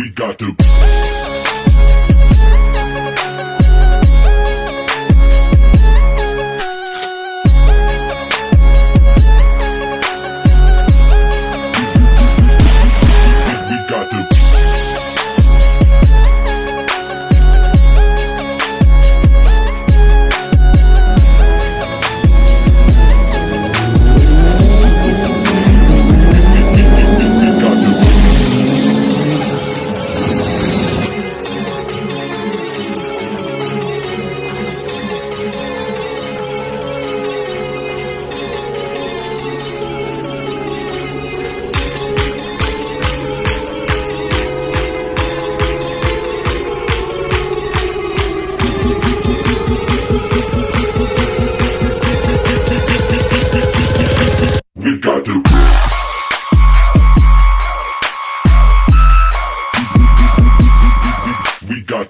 We got to.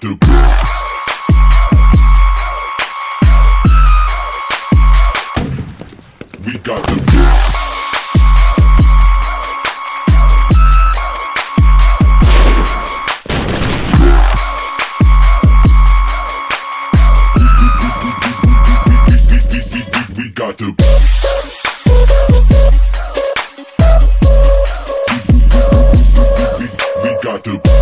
out the. We got the We got the We got the